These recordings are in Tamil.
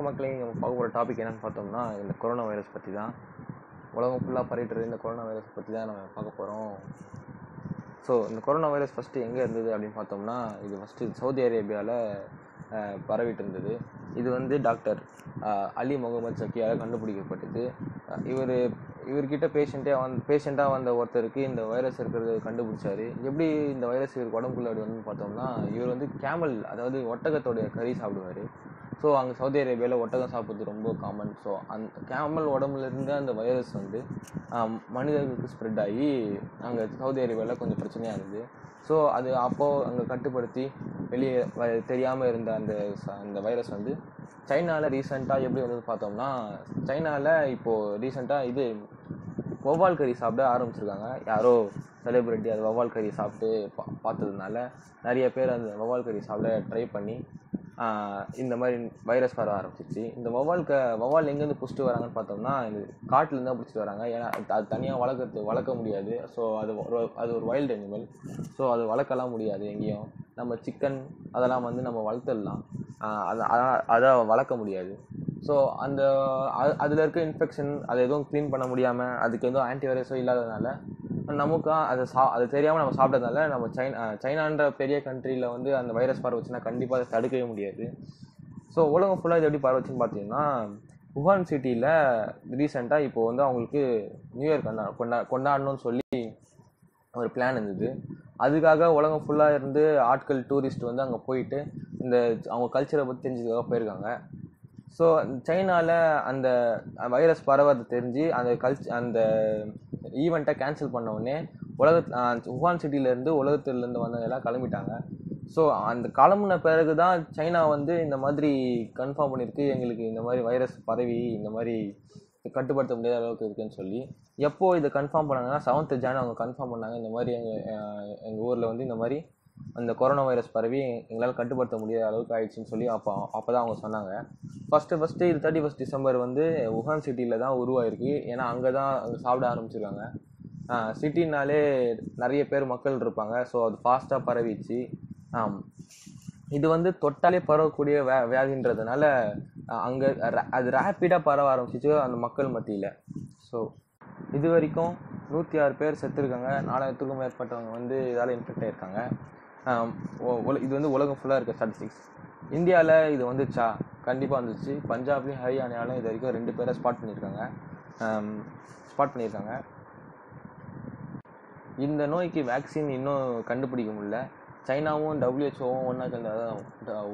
வணக்க மக்களே நம்ம பார்க்க போகிற டாபிக் என்னன்னு பார்த்தோம்னா இந்த கொரோனா வைரஸ் பற்றி தான் உலகம் ஃபுல்லாக பரவிட்டு இந்த கொரோனா வைரஸ் பற்றி தான் நம்ம பார்க்க போகிறோம் ஸோ இந்த கொரோனா வைரஸ் ஃபஸ்ட்டு எங்கே இருந்தது அப்படின்னு பார்த்தோம்னா இது ஃபஸ்ட்டு சவுதி அரேபியாவில் பரவிட்டு இருந்தது. இது வந்து டாக்டர் அலி முகமது சக்கியால் கண்டுபிடிக்கப்பட்டது. இவர் இவர்கிட்ட பேஷண்ட்டே வந்து பேஷண்ட்டாக வந்த ஒருத்தருக்கு இந்த வைரஸ் இருக்கிறது கண்டுபிடிச்சாரு. எப்படி இந்த வைரஸ் இவருக்கு உடம்புக்குள்ள அப்படி வந்து பார்த்தோம்னா இவர் வந்து கேமல் அதாவது ஒட்டகத்தோடைய கறி சாப்பிடுவார். ஸோ அங்கே சவுதி அரேபியாவில் ஒட்டகம் சாப்பிட்றது ரொம்ப காமன் ஸோ அந்த கேமல் உடம்புலேருந்து அந்த வைரஸ் வந்து மனிதர்களுக்கு ஸ்ப்ரெட் ஆகி அங்கே சவுதி அரேபியாவில் கொஞ்சம் பிரச்சனையாக இருந்தது. ஸோ அது அப்போது அங்கே கட்டுப்படுத்தி வெளியே வ- தெரியாமல் இருந்த அந்த அந்த வைரஸ் வந்து சைனாவில் ரீசெண்டாக எப்படி வந்தது பார்த்தோம்னா சைனாவில் இப்போது ரீசெண்டாக இது வௌவால் கறி சாப்பிட ஆரம்பிச்சிருக்காங்க. யாரோ செலிபிரிட்டி அது வௌவால் கறி சாப்பிட்டு பா பார்த்ததுனால நிறைய பேர் அந்த வௌவால் கறி சாப்பிட ட்ரை பண்ணி இந்த மாதிரி வைரஸ் வர ஆரம்பிச்சிச்சு இந்த வௌவால் க வௌவால் எங்கேருந்து பிடிச்சிட்டு வராங்கன்னு பார்த்தோம்னா இது காட்டிலேருந்து தான் பிடிச்சிட்டு வராங்க. ஏன்னா அது- தனியாக வளர்க்குறது வளர்க்க முடியாது. ஸோ அது ஒரு அது ஒரு வைல்டு அனிமல் ஸோ அது வளர்க்கலாம் முடியாது எங்கேயும். நம்ம சிக்கன் அதெல்லாம் வந்து நம்ம வளர்த்துடலாம். அதை அதான் அதை வளர்க்க முடியாது. ஸோ அந்த அது அதில் இருக்க இன்ஃபெக்ஷன் அதை எதுவும் க்ளீன் பண்ண முடியாமல் அதுக்கு எதுவும் ஆன்டிவைரஸோ இல்லாததுனால நமக்கு அதை சா அது தெரியாமல் நம்ம சாப்பிட்டதால நம்ம சைனா சைனான்ற பெரிய கண்ட்ரியில் வந்து அந்த வைரஸ் பரவுச்சுன்னா கண்டிப்பாக அதை தடுக்கவே முடியாது. ஸோ உலகம் ஃபுல்லாக இது எப்படி பரவுச்சுன்னு பார்த்தீங்கன்னா உஹான் சிட்டியில் ரீசெண்டாக இப்போ வந்து அவங்களுக்கு நியூ இயர் கொண்டா கொண்டா கொண்டாடணும்னு சொல்லி ஒரு பிளான் இருந்தது. அதுக்காக உலகம் ஃபுல்லாக இருந்து ஆட்கள் டூரிஸ்ட் வந்து அங்கே போயிட்டு இந்த அவங்க கல்ச்சரை பற்றி தெரிஞ்சதுக்காக போயிருக்காங்க. ஸோ சைனாவில் அந்த வைரஸ் பரவது தெரிஞ்சு அந்த கல்ச் அந்த ஈவெண்ட்டை கேன்சல் பண்ண உடனே உலக உஹான் சிட்டியிலேருந்து உலகத்துலேருந்து வந்தவங்க எல்லாம் கிளம்பிட்டாங்க. ஸோ அந்த கிளம்புன பிறகு தான் சைனா வந்து இந்த மாதிரி கன்ஃபார்ம் பண்ணியிருக்கு எங்களுக்கு இந்த மாதிரி வைரஸ் பரவி இந்த மாதிரி கட்டுப்படுத்த முடியாத அளவுக்கு இருக்குன்னு சொல்லி. எப்போது இதை கன்ஃபார்ம் பண்ணாங்கன்னா செவன்த் ஜான் அவங்க கன்ஃபார்ம் பண்ணாங்க இந்த மாதிரி எங்கள் எங்கள் ஊரில் வந்து இந்த மாதிரி அந்த கொரோனா வைரஸ் பரவி எங்களால் கட்டுப்படுத்த முடியாத அளவுக்கு ஆயிடுச்சுன்னு சொல்லி அப்போ அப்போ தான் அவங்க சொன்னாங்க. ஃபஸ்ட்டு ஃபஸ்ட்டு இது தேர்ட்டி ஃபஸ்ட் டிசம்பர் வந்து வுஹான் சிட்டியில் தான் உருவாயிருக்கு. ஏன்னா அங்கே தான் சாப்பிட ஆரம்பிச்சிருக்காங்க சிட்டினாலே நிறைய பேர் மக்கள் இருப்பாங்க. ஸோ அது ஃபாஸ்ட்டாக பரவிச்சு இது வந்து தொட்டாலே பரவக்கூடிய வே வியாதின்றதுனால அங்கே அது ரேப்பிடாக பரவ ஆரம்பிச்சிச்சு அந்த மக்கள் மத்தியில். ஸோ இது வரைக்கும் நூற்றி ஆறு பேர் செத்துருக்காங்க. நாலாயிரத்துக்கும் மேற்பட்டவங்க வந்து இதால் இன்ஃபெக்ட் ஆகியிருக்காங்க இது வந்து உலகம் ஃபுல்லாக இருக்க ஸ்டாட்டிஸ்டிக்ஸ் இந்தியாவில் இது வந்துச்சா கண்டிப்பாக வந்துச்சு பஞ்சாப்லையும் ஹரியானாலும் இது வரைக்கும் ரெண்டு பேரை ஸ்பாட் பண்ணியிருக்காங்க ஸ்பாட் பண்ணியிருக்காங்க இந்த நோய்க்கு வேக்சின் இன்னும் கண்டுபிடிக்க முடியல. சைனாவும் டபிள்யூஹெச்ஓவும் ஒன்றா சேர்ந்து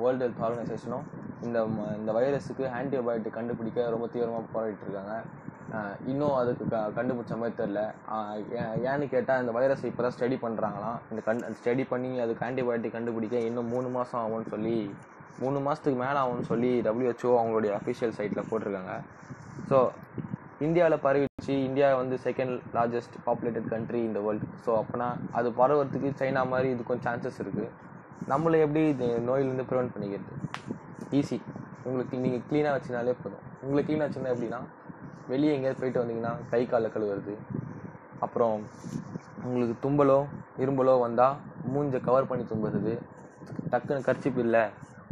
வேர்ல்டு ஹெல்த் ஆர்கனைசேஷனும் இந்த இந்த வைரஸுக்கு ஆன்டிபயோட்டிக் கண்டுபிடிக்க ரொம்ப தீவிரமாக போராடிட்டு இருக்காங்க. இன்னும் அதுக்கு க கண்டுபிடிச்ச மாதிரி தெரில ஏன்னு கேட்டால் இந்த வைரஸ் இப்போ தான் ஸ்டடி பண்ணுறாங்களாம் இந்த கண் ஸ்டடி பண்ணி அதுக்கு ஆன்டிபயோட்டிக் கண்டுபிடிக்க இன்னும் மூணு மாதம் ஆகும்னு சொல்லி மூணு மாதத்துக்கு மேலே ஆகும்னு சொல்லி டபிள்யூஹெச்ஓ அவங்களுடைய அஃபிஷியல் சைட்டில் போட்டிருக்காங்க. ஸோ இந்தியாவில் பரவிச்சு இந்தியா வந்து செகண்ட் லார்ஜஸ்ட் பாப்புலேட்டட் கண்ட்ரி இந்த வேர்ல்டு ஸோ அப்போனா அது பரவறதுக்கு சைனா மாதிரி இது கொஞ்சம் சான்சஸ் இருக்குது நம்மளை எப்படி இந்த நோயிலேருந்து ப்ரிவெண்ட் பண்ணிக்கிறது? ஈஸி உங்களுக்கு நீங்கள் க்ளீனாக வச்சுனாலே போதும். உங்களுக்கு க்ளீனாக வச்சுருந்தா எப்படின்னா வெளியே எங்கேயாவது போயிட்டு வந்தீங்கன்னா கை காலை கழுவுறது. அப்புறம் உங்களுக்கு தும்பலோ இரும்பலோ வந்தால் மூஞ்சை கவர் பண்ணி தும்புறது. டக்குன்னு கர்ச்சிப் இல்லை.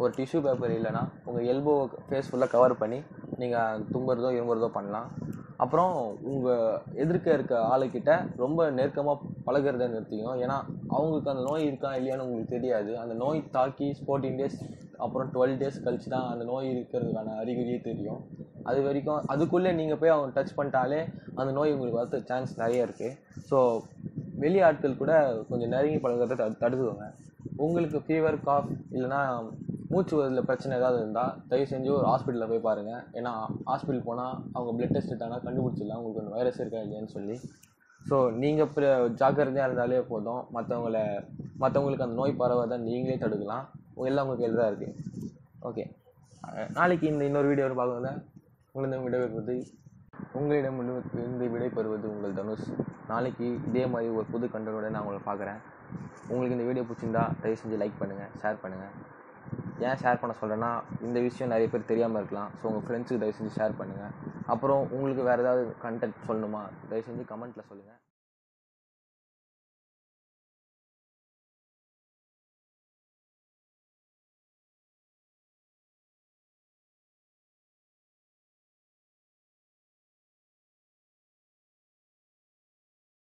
ஒரு டிஷ்யூ பேப்பர் இல்லைன்னா உங்கள் எல்போ ஃபேஸ் ஃபுல்லாக கவர் பண்ணி நீங்கள் தும்புறதோ இரும்புறதோ பண்ணலாம். அப்புறம் உங்கள் எதிர்க்க இருக்க ஆளுக்கிட்ட ரொம்ப நெருக்கமாக பழகிறத நிறுத்திக்கும் ஏன்னா அவங்களுக்கு அந்த நோய் இருக்கா இல்லையான்னு உங்களுக்கு தெரியாது. அந்த நோய் தாக்கி ஃபோர்டீன் டேஸ் அப்புறம் டுவெல் டேஸ் கழிச்சு தான் அந்த நோய் இருக்கிறதுக்கான அறிகுறியே தெரியும். அது வரைக்கும் அதுக்குள்ளே நீங்கள் போய் அவங்க டச் பண்ணிட்டாலே அந்த நோய் உங்களுக்கு வரது சான்ஸ் நிறைய இருக்குது ஸோ வெளி ஆட்கள் கூட கொஞ்சம் நெருங்கி பழகுறத தடு தடுத்துக்கோங்க. உங்களுக்கு ஃபீவர் காஃப் இல்லைன்னா மூச்சு வரதில் பிரச்சனை ஏதாவது இருந்தால் தயவு செஞ்சு ஒரு ஹாஸ்பிட்டலில் போய் பாருங்கள் ஏன்னா ஹாஸ்பிட்டல் போனால் அவங்க பிளட் டெஸ்ட் எடுத்தாங்கன்னா கண்டுபிடிச்சிடலாம். உங்களுக்கு அந்த வைரஸ் இருக்கா இல்லையான்னு சொல்லி. ஸோ நீங்கள் இப்போ ஜாக்கிரதையாக இருந்தாலே போதும். மற்றவங்கள மற்றவங்களுக்கு அந்த நோய் பரவாத நீங்களே தடுக்கலாம். எல்லாம் உங்கள் கையில் தான் இருக்குது ஓகே நாளைக்கு இந்த இன்னொரு வீடியோ பார்க்குறத உங்களிடம் விடைபெறுவது உங்களிடம் இருந்து விடைபெறுவது உங்கள் தனுஷ். நாளைக்கு இதே மாதிரி ஒரு புது கண்டனோட நான் உங்களை பார்க்குறேன். உங்களுக்கு இந்த வீடியோ பிடிச்சிருந்தா தயவு செஞ்சு லைக் பண்ணுங்கள் ஷேர் பண்ணுங்கள் ஏன் ஷேர் பண்ண சொல்கிறேன்னா இந்த விஷயம் நிறைய பேர் தெரியாமல் இருக்கலாம். ஸோ உங்கள் ஃப்ரெண்ட்ஸுக்கு தயவு செஞ்சு ஷேர் பண்ணுங்கள் அப்புறம் உங்களுக்கு வேறு ஏதாவது கண்டென்ட் சொல்லணுமா? தயவு செஞ்சு கமெண்ட்டில் சொல்லுங்கள்